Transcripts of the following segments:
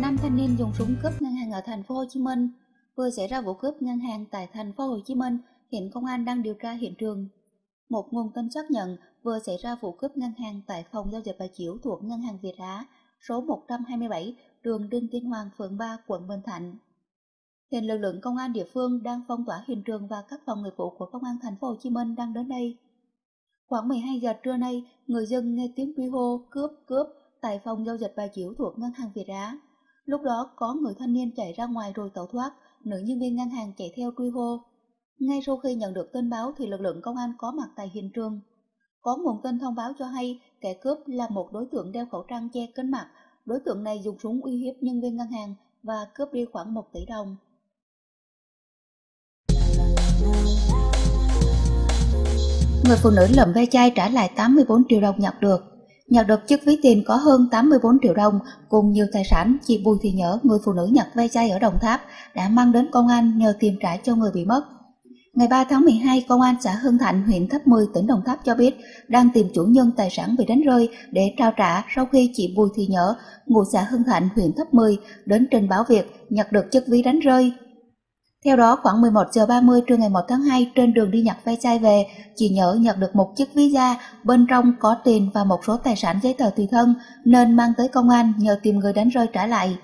Năm thanh niên dùng súng cướp ngân hàng ở thành phố Hồ Chí Minh. Vừa xảy ra vụ cướp ngân hàng tại thành phố Hồ Chí Minh, hiện công an đang điều tra hiện trường. Một nguồn tin xác nhận vừa xảy ra vụ cướp ngân hàng tại phòng giao dịch Bà Chiểu thuộc ngân hàng Việt Á, số 127, đường Đinh Tiên Hoàng, phường 3, quận Bình Thạnh. Hiện lực lượng công an địa phương đang phong tỏa hiện trường và các phòng nghiệp vụ của công an thành phố Hồ Chí Minh đang đến đây. Khoảng 12 giờ trưa nay, người dân nghe tiếng truy hô cướp cướp tại phòng giao dịch Bà Chiểu thuộc ngân hàng Việt Á. Lúc đó có người thanh niên chạy ra ngoài rồi tẩu thoát, nữ nhân viên ngân hàng chạy theo truy hô. Ngay sau khi nhận được tin báo thì lực lượng công an có mặt tại hiện trường. Có nguồn tin thông báo cho hay kẻ cướp là một đối tượng đeo khẩu trang che kính mặt. Đối tượng này dùng súng uy hiếp nhân viên ngân hàng và cướp đi khoảng 1 tỷ đồng. Người phụ nữ lầm ve chai trả lại 84 triệu đồng nhặt được. Nhật được chiếc ví tiền có hơn 84 triệu đồng cùng nhiều tài sản, chị Bùi Thị Nhớ, người phụ nữ Nhật ve chai ở Đồng Tháp, đã mang đến công an nhờ tìm trả cho người bị mất. Ngày 3 tháng 12, Công an xã Hưng Thạnh, huyện Tháp 10, tỉnh Đồng Tháp cho biết đang tìm chủ nhân tài sản bị đánh rơi để trao trả sau khi chị Bùi Thị Nhớ, ngụ xã Hưng Thạnh, huyện Tháp 10, đến trình báo việc nhặt được chiếc ví đánh rơi. Theo đó, khoảng 11 giờ 30 trưa ngày 1 tháng 2, trên đường đi nhặt ve chai về, chị Nhớ nhận được một chiếc ví da, bên trong có tiền và một số tài sản giấy tờ tùy thân, nên mang tới công an nhờ tìm người đánh rơi trả lại.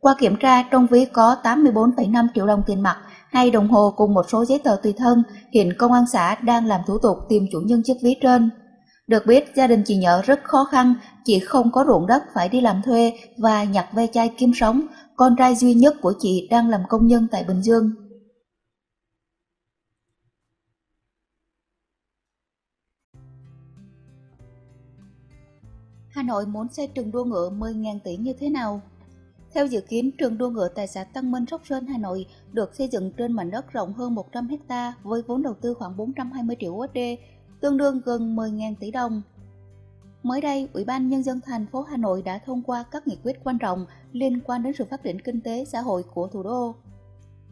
Qua kiểm tra, trong ví có 84,5 triệu đồng tiền mặt, hai đồng hồ cùng một số giấy tờ tùy thân, hiện công an xã đang làm thủ tục tìm chủ nhân chiếc ví trên. Được biết, gia đình chị Nhỡ rất khó khăn, chị không có ruộng đất phải đi làm thuê và nhặt ve chai kiếm sống, con trai duy nhất của chị đang làm công nhân tại Bình Dương. Hà Nội muốn xây trường đua ngựa 10.000 tỷ như thế nào? Theo dự kiến, trường đua ngựa tại xã Tăng Minh, Sóc Sơn, Hà Nội được xây dựng trên mảnh đất rộng hơn 100 ha với vốn đầu tư khoảng 420 triệu USD, tương đương gần 10.000 tỷ đồng. Mới đây, Ủy ban Nhân dân thành phố Hà Nội đã thông qua các nghị quyết quan trọng liên quan đến sự phát triển kinh tế xã hội của thủ đô.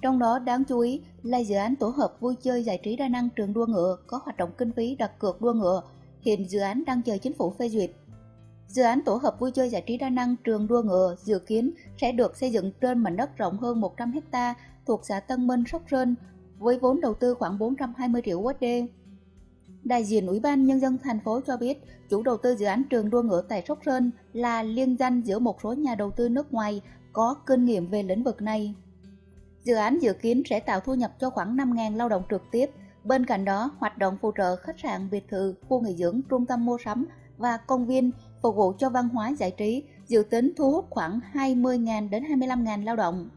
Trong đó đáng chú ý là dự án tổ hợp vui chơi giải trí đa năng trường đua ngựa có hoạt động kinh phí đặt cược đua ngựa, hiện dự án đang chờ chính phủ phê duyệt. Dự án tổ hợp vui chơi giải trí đa năng trường đua ngựa dự kiến sẽ được xây dựng trên mảnh đất rộng hơn 100 ha thuộc xã Tân Minh, Sóc Sơn với vốn đầu tư khoảng 420 triệu USD. Đại diện Ủy ban Nhân dân thành phố cho biết, chủ đầu tư dự án trường đua ngựa tại Sóc Sơn là liên danh giữa một số nhà đầu tư nước ngoài có kinh nghiệm về lĩnh vực này. Dự án dự kiến sẽ tạo thu nhập cho khoảng 5.000 lao động trực tiếp. Bên cạnh đó, hoạt động phụ trợ khách sạn, biệt thự, khu nghỉ dưỡng, trung tâm mua sắm và công viên phục vụ cho văn hóa giải trí dự tính thu hút khoảng 20.000 đến 25.000 lao động.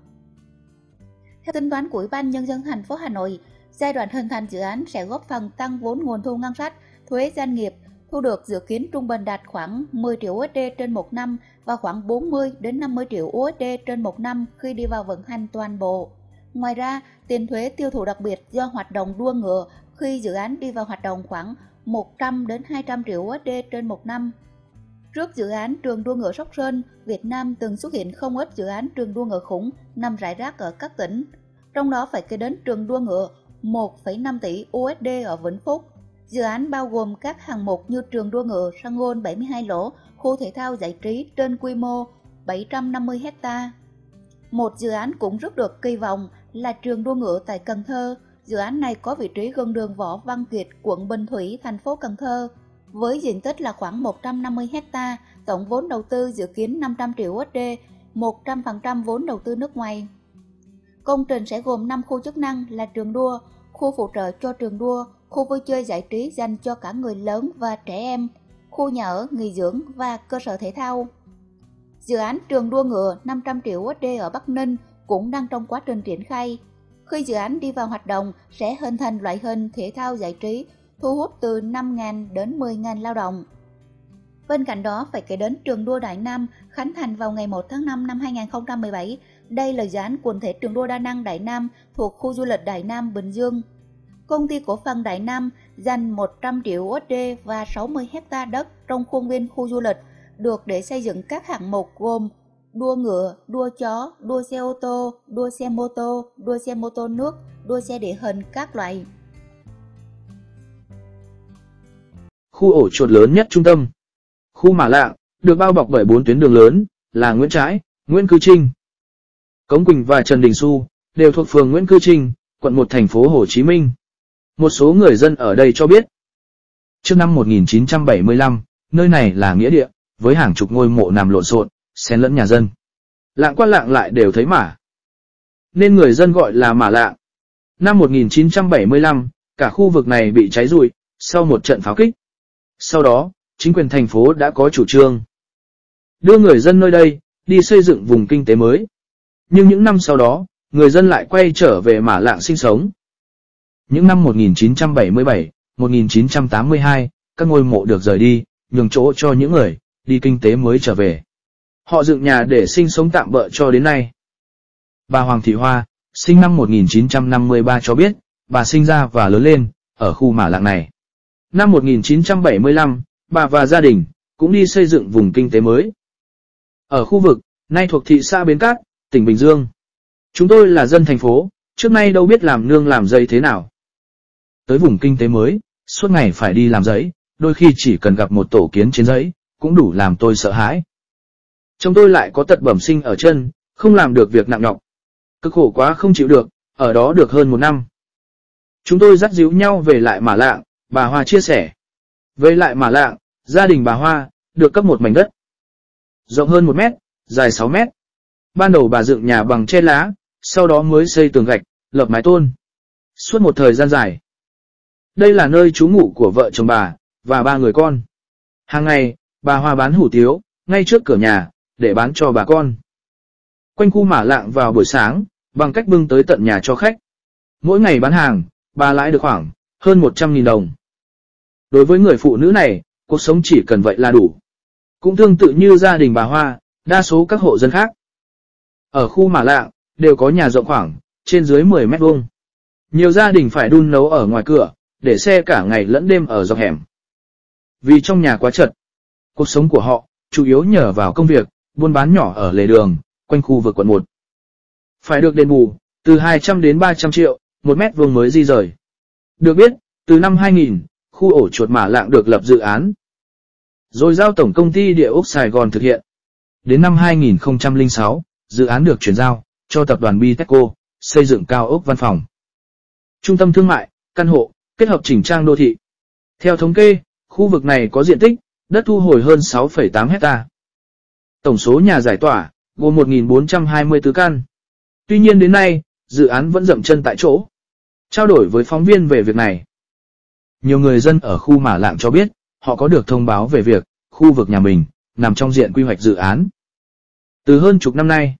Theo tính toán của Ủy ban Nhân dân thành phố Hà Nội, Giai đoạn hình thành dự án sẽ góp phần tăng vốn nguồn thu ngân sách, thuế doanh nghiệp, thu được dự kiến trung bình đạt khoảng 10 triệu USD trên một năm và khoảng 40 đến 50 triệu USD trên một năm khi đi vào vận hành toàn bộ. Ngoài ra, tiền thuế tiêu thụ đặc biệt do hoạt động đua ngựa khi dự án đi vào hoạt động khoảng 100 đến 200 triệu USD trên một năm. Trước dự án trường đua ngựa Sóc Sơn, Việt Nam từng xuất hiện không ít dự án trường đua ngựa khủng nằm rải rác ở các tỉnh. Trong đó phải kể đến trường đua ngựa 1,5 tỷ USD ở Vĩnh Phúc. Dự án bao gồm các hạng mục như trường đua ngựa Sân Gôn 72 lỗ, khu thể thao giải trí trên quy mô 750 hecta. Một dự án cũng rất được kỳ vọng là trường đua ngựa tại Cần Thơ. Dự án này có vị trí gần đường Võ Văn Kiệt, quận Bình Thủy, thành phố Cần Thơ. Với diện tích là khoảng 150 hecta, tổng vốn đầu tư dự kiến 500 triệu USD, 100% vốn đầu tư nước ngoài. Công trình sẽ gồm 5 khu chức năng là trường đua, khu phụ trợ cho trường đua, khu vui chơi giải trí dành cho cả người lớn và trẻ em, khu nhà ở, nghỉ dưỡng và cơ sở thể thao. Dự án trường đua ngựa 500 triệu USD ở Bắc Ninh cũng đang trong quá trình triển khai. Khi dự án đi vào hoạt động sẽ hình thành loại hình thể thao giải trí thu hút từ 5.000 đến 10.000 lao động. Bên cạnh đó phải kể đến trường đua Đại Nam khánh thành vào ngày 1 tháng 5 năm 2017 đây là dự án quần thể trường đua đa năng Đại Nam thuộc khu du lịch Đại Nam Bình Dương. Công ty cổ phần Đại Nam dành 100 triệu USD và 60 hecta đất trong khuôn viên khu du lịch được để xây dựng các hạng mục gồm đua ngựa, đua chó, đua xe ô tô, đua xe mô tô, đua xe mô tô nước, đua xe địa hình các loại. Khu ổ chuột lớn nhất trung tâm Khu Mã Lạng được bao bọc bởi bốn tuyến đường lớn là Nguyễn Trãi, Nguyễn Cư Trinh, Cống Quỳnh và Trần Đình Xu đều thuộc phường Nguyễn Cư Trinh, quận 1 thành phố Hồ Chí Minh. Một số người dân ở đây cho biết, trước năm 1975, nơi này là nghĩa địa, với hàng chục ngôi mộ nằm lộn xộn, xen lẫn nhà dân. Lạng qua lạng lại đều thấy mả. Nên người dân gọi là mả lạng. Năm 1975, cả khu vực này bị cháy rụi, sau một trận pháo kích. Sau đó, chính quyền thành phố đã có chủ trương đưa người dân nơi đây đi xây dựng vùng kinh tế mới. Nhưng những năm sau đó, người dân lại quay trở về Mã Lạng sinh sống. Những năm 1977, 1982, các ngôi mộ được rời đi, nhường chỗ cho những người đi kinh tế mới trở về. Họ dựng nhà để sinh sống tạm bỡ cho đến nay. Bà Hoàng Thị Hoa, sinh năm 1953 cho biết, bà sinh ra và lớn lên ở khu Mã Lạng này. Năm 1975, bà và gia đình cũng đi xây dựng vùng kinh tế mới. Ở khu vực, nay thuộc thị xã Bến Cát, tỉnh Bình Dương. Chúng tôi là dân thành phố, trước nay đâu biết làm nương làm giấy thế nào. Tới vùng kinh tế mới, suốt ngày phải đi làm giấy, đôi khi chỉ cần gặp một tổ kiến trên giấy, cũng đủ làm tôi sợ hãi. Trong tôi lại có tật bẩm sinh ở chân, không làm được việc nặng nhọc. Cực khổ quá không chịu được, ở đó được hơn một năm. Chúng tôi dắt díu nhau về lại Mã Lạng, bà Hoa chia sẻ. Về lại Mã Lạng, gia đình bà Hoa, được cấp một mảnh đất. Rộng hơn 1 mét, dài 6 mét. Ban đầu bà dựng nhà bằng tre lá, sau đó mới xây tường gạch, lập mái tôn. Suốt một thời gian dài. Đây là nơi trú ngụ của vợ chồng bà, và ba người con. Hàng ngày, bà Hoa bán hủ tiếu, ngay trước cửa nhà, để bán cho bà con. Quanh khu mả lạng vào buổi sáng, bằng cách bưng tới tận nhà cho khách. Mỗi ngày bán hàng, bà lãi được khoảng hơn 100.000 đồng. Đối với người phụ nữ này, cuộc sống chỉ cần vậy là đủ. Cũng tương tự như gia đình bà Hoa, đa số các hộ dân khác. Ở khu Mã Lạng, đều có nhà rộng khoảng, trên dưới 10 mét vuông. Nhiều gia đình phải đun nấu ở ngoài cửa, để xe cả ngày lẫn đêm ở dọc hẻm. Vì trong nhà quá chật, cuộc sống của họ chủ yếu nhờ vào công việc, buôn bán nhỏ ở lề đường, quanh khu vực quận 1. Phải được đền bù, từ 200 đến 300 triệu, một mét vuông mới di rời. Được biết, từ năm 2000, khu ổ chuột Mã Lạng được lập dự án, rồi giao Tổng Công ty Địa ốc Sài Gòn thực hiện. Đến năm 2006, dự án được chuyển giao cho tập đoàn Bitexco, xây dựng cao ốc văn phòng. Trung tâm thương mại, căn hộ, kết hợp chỉnh trang đô thị. Theo thống kê, khu vực này có diện tích, đất thu hồi hơn 6,8 hecta. Tổng số nhà giải tỏa, gồm 1.424 căn. Tuy nhiên đến nay, dự án vẫn dậm chân tại chỗ. Trao đổi với phóng viên về việc này. Nhiều người dân ở khu Mả Lạng cho biết, họ có được thông báo về việc khu vực nhà mình nằm trong diện quy hoạch dự án. Từ hơn chục năm nay,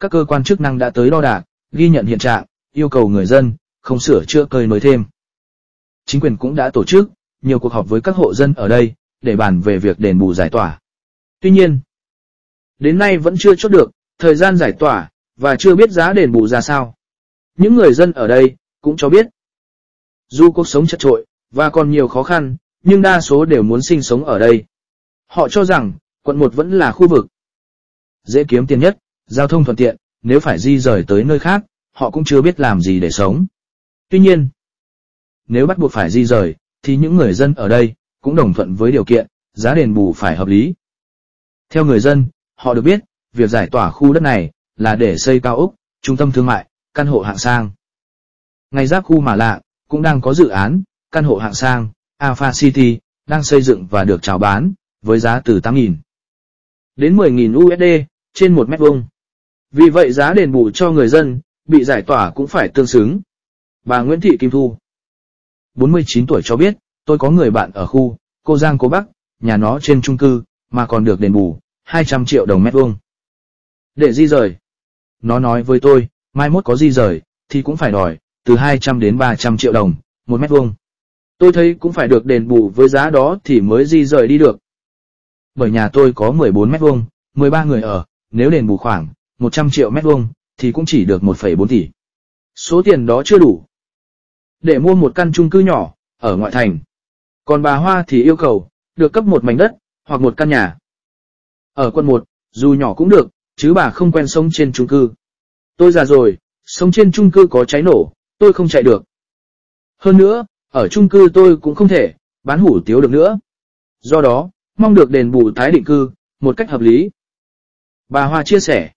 các cơ quan chức năng đã tới đo đạc, ghi nhận hiện trạng, yêu cầu người dân không sửa chữa cơi nới thêm. Chính quyền cũng đã tổ chức nhiều cuộc họp với các hộ dân ở đây để bàn về việc đền bù giải tỏa. Tuy nhiên, đến nay vẫn chưa chốt được thời gian giải tỏa và chưa biết giá đền bù ra sao. Những người dân ở đây cũng cho biết, dù cuộc sống chật trội và còn nhiều khó khăn, nhưng đa số đều muốn sinh sống ở đây. Họ cho rằng, quận 1 vẫn là khu vực dễ kiếm tiền nhất, giao thông thuận tiện, nếu phải di rời tới nơi khác, họ cũng chưa biết làm gì để sống. Tuy nhiên, nếu bắt buộc phải di rời, thì những người dân ở đây cũng đồng thuận với điều kiện, giá đền bù phải hợp lý. Theo người dân, họ được biết, việc giải tỏa khu đất này là để xây cao ốc, trung tâm thương mại, căn hộ hạng sang. Ngay giáp khu mà lạ, cũng đang có dự án, căn hộ hạng sang, Alpha City, đang xây dựng và được chào bán, với giá từ 8.000 đến 10.000 USD trên 1 mét vuông. Vì vậy giá đền bù cho người dân bị giải tỏa cũng phải tương xứng. Bà Nguyễn Thị Kim Thu, 49 tuổi cho biết, tôi có người bạn ở khu Cô Giang Cô Bắc, nhà nó trên chung cư, mà còn được đền bù 200 triệu đồng mét vuông. Để di rời, nó nói với tôi, mai mốt có di rời, thì cũng phải đòi từ 200 đến 300 triệu đồng một mét vuông. Tôi thấy cũng phải được đền bù với giá đó thì mới di rời đi được. Bởi nhà tôi có 14 mét vuông, 13 người ở, nếu đền bù khoảng 100 triệu mét vuông thì cũng chỉ được 1,4 tỷ. Số tiền đó chưa đủ. Để mua một căn chung cư nhỏ, ở ngoại thành. Còn bà Hoa thì yêu cầu, được cấp một mảnh đất, hoặc một căn nhà. Ở quận 1, dù nhỏ cũng được, chứ bà không quen sống trên chung cư. Tôi già rồi, sống trên chung cư có cháy nổ, tôi không chạy được. Hơn nữa, ở chung cư tôi cũng không thể, bán hủ tiếu được nữa. Do đó, mong được đền bù tái định cư, một cách hợp lý. Bà Hoa chia sẻ,